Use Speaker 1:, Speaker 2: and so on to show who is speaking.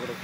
Speaker 1: sobre